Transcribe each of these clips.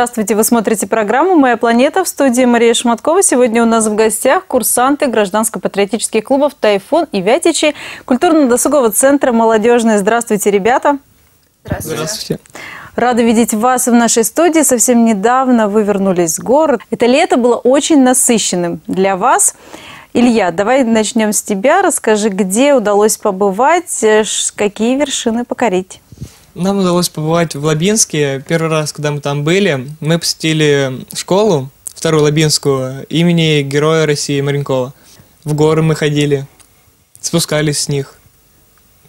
Здравствуйте, вы смотрите программу «Моя планета» в студии Мария Шматкова. Сегодня у нас в гостях курсанты гражданско-патриотических клубов «Тайфун» и «Вятичи» культурно-досугового центра «Молодежный». Здравствуйте, ребята. Здравствуйте. Здравствуйте. Рада видеть вас в нашей студии. Совсем недавно вы вернулись в город. Это лето было очень насыщенным для вас. Илья, давай начнем с тебя. Расскажи, где удалось побывать, э, какие вершины покорить. Нам удалось побывать в Лабинске. Первый раз, когда мы там были, мы посетили школу, вторую Лабинскую, имени Героя России Маренкова. В горы мы ходили, спускались с них.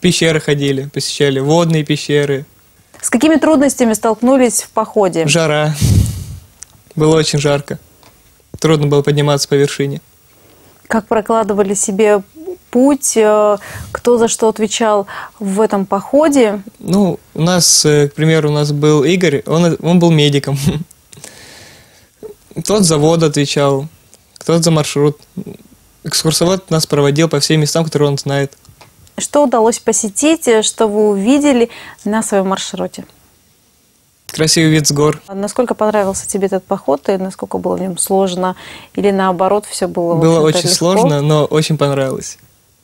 Пещеры ходили, посещали водные пещеры. С какими трудностями столкнулись в походе? Жара. Было очень жарко. Трудно было подниматься по вершине. Как прокладывали себе путь, э, кто за что отвечал в этом походе? Ну, у нас, э, к примеру, у нас был Игорь, он, он был медиком. Тот за воду отвечал, кто-то за маршрут. Экскурсовод нас проводил по всем местам, которые он знает. Что удалось посетить, э, что вы увидели на своем маршруте? Красивый вид с гор. А насколько понравился тебе этот поход и насколько было в нем сложно? Или наоборот, все было Было очень легко? сложно, но очень понравилось.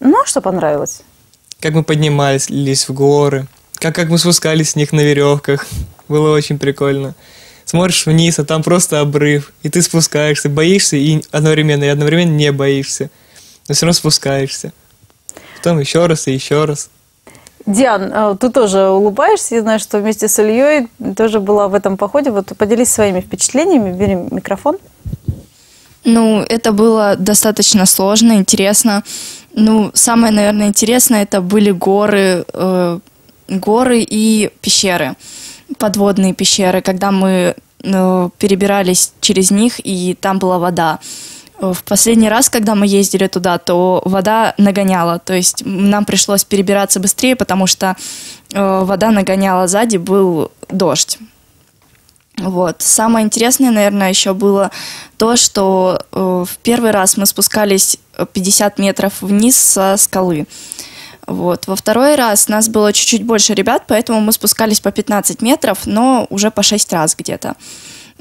Ну, а что понравилось? Как мы поднимались в горы, как, как мы спускались с них на веревках. Было очень прикольно. Смотришь вниз, а там просто обрыв, и ты спускаешься, боишься и одновременно, и одновременно не боишься. Но все равно спускаешься. Потом еще раз и еще раз. Диан, а, ты тоже улыбаешься, я знаю, что вместе с Ильей тоже была в этом походе. Вот поделись своими впечатлениями, бери микрофон. Ну, это было достаточно сложно, интересно. Ну, самое, наверное, интересное это были горы, э, горы и пещеры, подводные пещеры, когда мы э, перебирались через них, и там была вода. В последний раз, когда мы ездили туда, то вода нагоняла, то есть нам пришлось перебираться быстрее, потому что э, вода нагоняла сзади, был дождь. Вот. Самое интересное, наверное, еще было то, что э, в первый раз мы спускались 50 метров вниз со скалы. Вот. Во второй раз нас было чуть-чуть больше ребят, поэтому мы спускались по 15 метров, но уже по 6 раз где-то.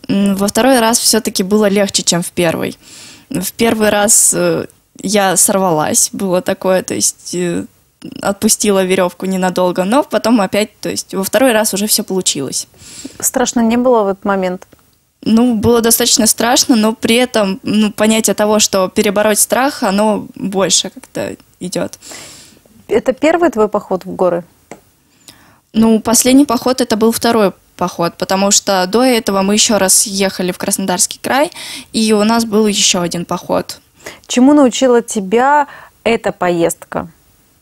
Во второй раз все-таки было легче, чем в первый. В первый раз э, я сорвалась, было такое, то есть э, отпустила веревку ненадолго, но потом опять, то есть во второй раз уже все получилось. Страшно не было в этот момент? Ну, было достаточно страшно, но при этом ну, понятие того, что перебороть страх, оно больше как-то идет. Это первый твой поход в горы? Ну, последний поход это был второй поход, потому что до этого мы еще раз ехали в Краснодарский край, и у нас был еще один поход. Чему научила тебя эта поездка?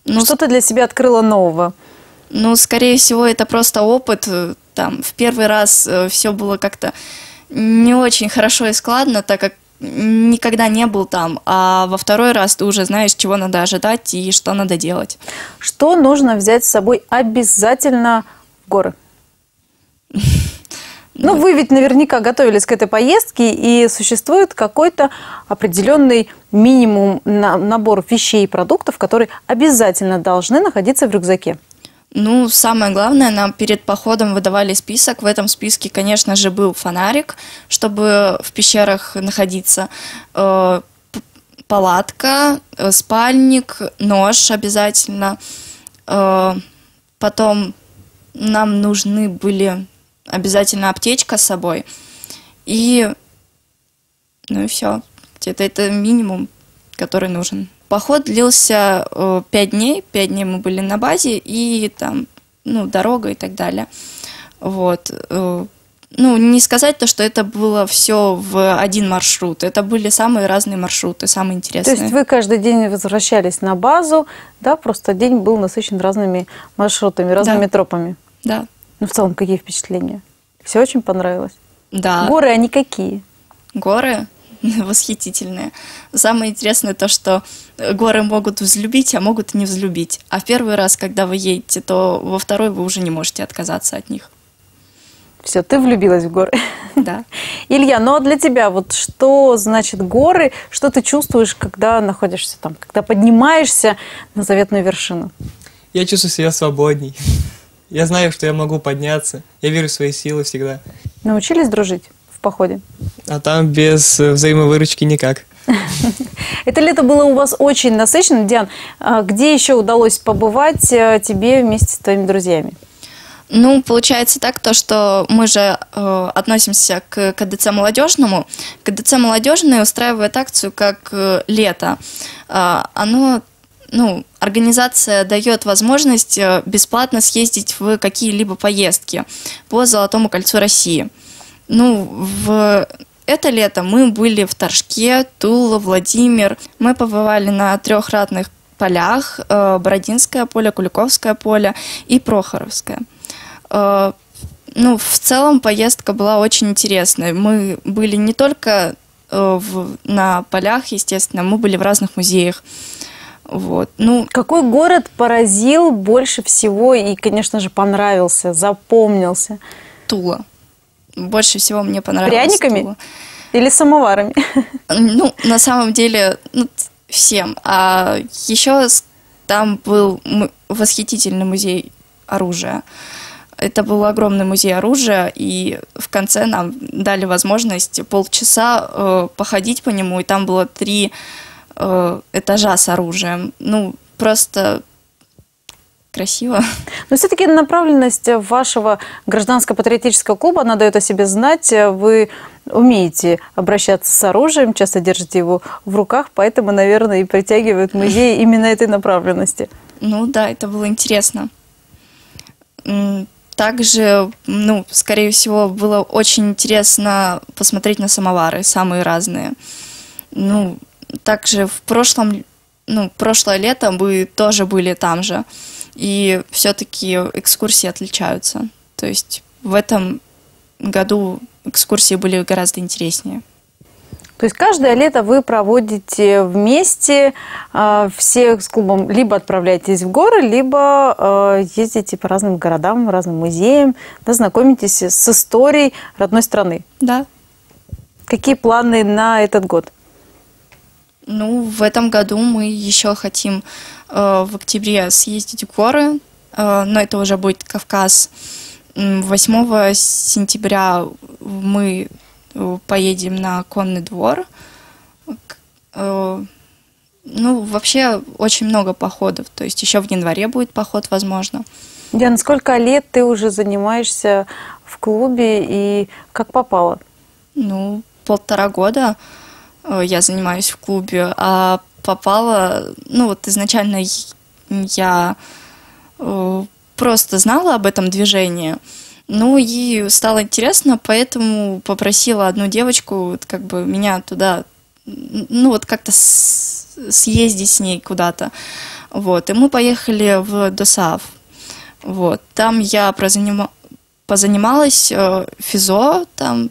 Ну, Что ты для себя открыла нового? Ну, скорее всего, это просто опыт. Там в первый раз э, все было как-то не очень хорошо и складно, так как никогда не был там, а во второй раз ты уже знаешь, чего надо ожидать и что надо делать. Что нужно взять с собой обязательно в горы? Ну, вы ведь наверняка готовились к этой поездке, и существует какой-то определенный минимум набор вещей и продуктов, которые обязательно должны находиться в рюкзаке. Ну, самое главное, нам перед походом выдавали список. В этом списке, конечно же, был фонарик, чтобы в пещерах находиться, э, палатка, э, спальник, нож обязательно. Э, потом нам нужны были обязательно аптечка с собой. И, ну и все. Где-то это минимум, который нужен. Поход длился э, пять дней. Пять дней мы были на базе и там, ну, дорога и так далее. Вот. Э, ну, не сказать то, что это было все в один маршрут. Это были самые разные маршруты, самые интересные. То есть вы каждый день возвращались на базу, да, просто день был насыщен разными маршрутами, разными да. тропами? Да. Ну, в целом, какие впечатления? Все очень понравилось? Да. Горы, они какие? Горы? восхитительные. Самое интересное то, что горы могут взлюбить, а могут не взлюбить. А в первый раз, когда вы едете, то во второй вы уже не можете отказаться от них. Все, ты влюбилась в горы. Да. Илья, ну а для тебя вот что значит горы? Что ты чувствуешь, когда находишься там, когда поднимаешься на заветную вершину? Я чувствую себя свободней. Я знаю, что я могу подняться. Я верю в свои силы всегда. Научились дружить в походе? А там без э, взаимовыручки никак. Это лето было у вас очень насыщенно. Диан, а где еще удалось побывать э, тебе вместе с твоими друзьями? Ну, получается так, то, что мы же э, относимся к КДЦ молодежному. КДЦ молодежный устраивает акцию как э, лето. Э, оно, ну, организация дает возможность э, бесплатно съездить в какие-либо поездки по Золотому кольцу России. Ну, в это лето мы были в Торжке, Тула, Владимир. Мы побывали на трех ратных полях. Э, Бородинское поле, Куликовское поле и Прохоровское. Э, ну, в целом поездка была очень интересная. Мы были не только э, в, на полях, естественно, мы были в разных музеях. Вот. Ну, Какой город поразил больше всего и, конечно же, понравился, запомнился? Тула. Больше всего мне понравилось Пряниками Тула. или самоварами? Ну, на самом деле, ну, всем. А еще там был восхитительный музей оружия. Это был огромный музей оружия, и в конце нам дали возможность полчаса э, походить по нему, и там было три э, этажа с оружием. Ну, просто красиво. Но все-таки направленность вашего гражданско-патриотического клуба, она дает о себе знать. Вы умеете обращаться с оружием, часто держите его в руках, поэтому, наверное, и притягивают музей именно этой направленности. Ну да, это было интересно. Также, ну, скорее всего, было очень интересно посмотреть на самовары, самые разные. Ну, также в прошлом, ну, прошлое лето мы тоже были там же. И все-таки экскурсии отличаются. То есть в этом году экскурсии были гораздо интереснее. То есть каждое лето вы проводите вместе, э, все с клубом либо отправляетесь в горы, либо э, ездите по разным городам, разным музеям, да, знакомитесь с историей родной страны. Да. Какие планы на этот год? Ну, в этом году мы еще хотим э, в октябре съездить в горы, э, но это уже будет Кавказ. 8 сентября мы Э, поедем на конный двор. Э, ну, вообще очень много походов. То есть еще в январе будет поход, возможно. Диана, сколько лет ты уже занимаешься в клубе и как попала? Ну, полтора года я занимаюсь в клубе, а попала, ну вот изначально я просто знала об этом движении, ну и стало интересно, поэтому попросила одну девочку как бы меня туда, ну вот как-то съездить с ней куда-то. Вот, и мы поехали в Досав. Вот, там я прозанима... позанималась э, физо, там э,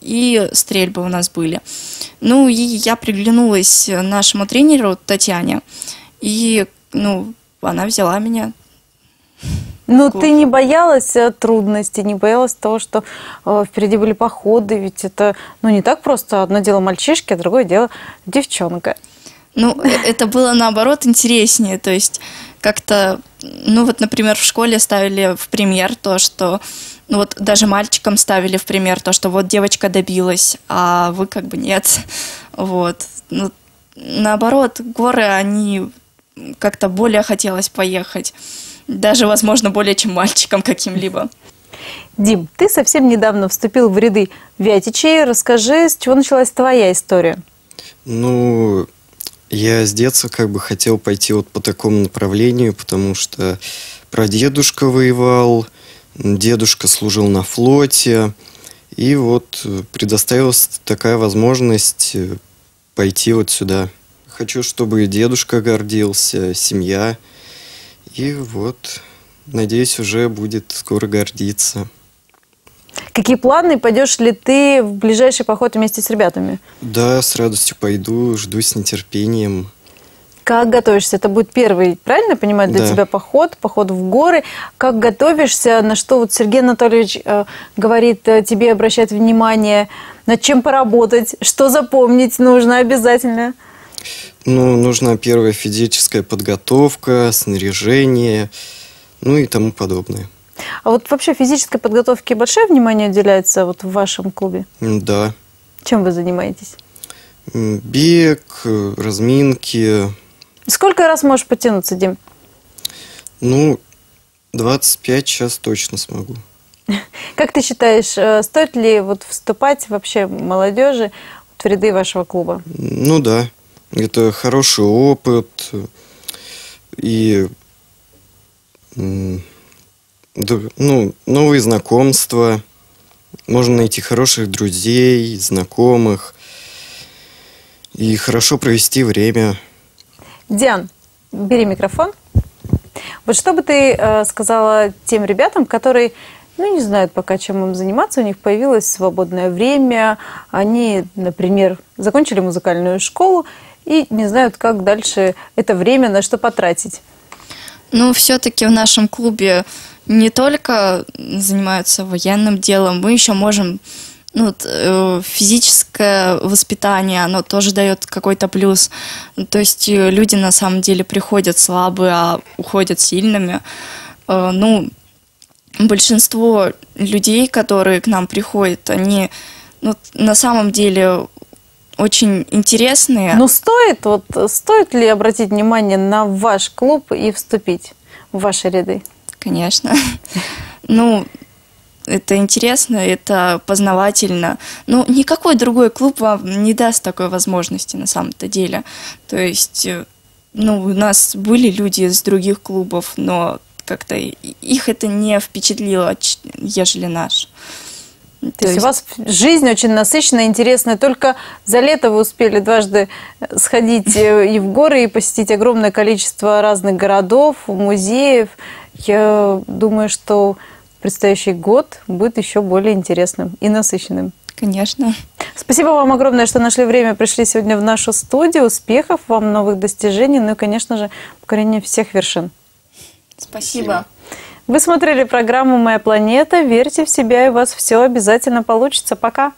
и стрельбы у нас были. Ну и я приглянулась нашему тренеру Татьяне, и ну она взяла меня ну, ты не боялась э, трудностей, не боялась того, что э, впереди были походы, ведь это, ну, не так просто. Одно дело мальчишки, а другое дело девчонка. Ну, э, это было наоборот интереснее, то есть как-то, ну вот, например, в школе ставили в пример то, что, ну вот даже мальчикам ставили в пример то, что вот девочка добилась, а вы как бы нет, вот. Ну, наоборот, горы, они как-то более хотелось поехать даже, возможно, более чем мальчиком каким-либо. Дим, ты совсем недавно вступил в ряды Вятичей. Расскажи, с чего началась твоя история? Ну, я с детства как бы хотел пойти вот по такому направлению, потому что прадедушка воевал, дедушка служил на флоте, и вот предоставилась такая возможность пойти вот сюда. Хочу, чтобы дедушка гордился, семья – и вот, надеюсь, уже будет скоро гордиться. Какие планы? Пойдешь ли ты в ближайший поход вместе с ребятами? Да, с радостью пойду, жду с нетерпением. Как готовишься? Это будет первый, правильно понимаю, для да. тебя поход, поход в горы. Как готовишься? На что вот Сергей Анатольевич э, говорит, э, тебе обращать внимание, над чем поработать, что запомнить нужно обязательно? Ну, нужна первая физическая подготовка, снаряжение, ну и тому подобное. А вот вообще физической подготовке большое внимание уделяется вот в вашем клубе? Да. Чем вы занимаетесь? Бег, э, разминки. Сколько раз можешь потянуться, Дим? Ну, 25 сейчас точно смогу. Как ты считаешь, э, стоит ли вот вступать вообще молодежи в ряды вашего клуба? Ну да, это хороший опыт и ну, новые знакомства. Можно найти хороших друзей, знакомых и хорошо провести время. Диан, бери микрофон. Вот что бы ты э, сказала тем ребятам, которые, ну, не знают пока, чем им заниматься, у них появилось свободное время, они, например, закончили музыкальную школу и не знают, как дальше это время на что потратить. Ну, все-таки в нашем клубе не только занимаются военным делом, мы еще можем ну, вот, э, физическое воспитание, оно тоже дает какой-то плюс. Ну, То есть э, люди на самом деле приходят слабые, а уходят сильными. Э, ну, большинство людей, которые к нам приходят, они ну, на самом деле очень интересные. Но стоит, вот, стоит ли обратить внимание на ваш клуб и вступить в ваши ряды? Конечно. Ну, это интересно, это познавательно. Ну, никакой другой клуб вам не даст такой возможности на самом-то деле. То есть, э, ну, у нас были люди из других клубов, но как-то их это не впечатлило, ежели наш. То, есть, у вас жизнь очень насыщенная, интересная. Только за лето вы успели дважды сходить э, и в горы, и посетить огромное количество разных городов, музеев. Я думаю, что предстоящий год будет еще более интересным и насыщенным. Конечно. Спасибо вам огромное, что нашли время, пришли сегодня в нашу студию. Успехов вам, новых достижений, ну и, конечно же, покорения всех вершин. Спасибо. Вы смотрели программу «Моя планета». Верьте в себя, и у вас все обязательно получится. Пока!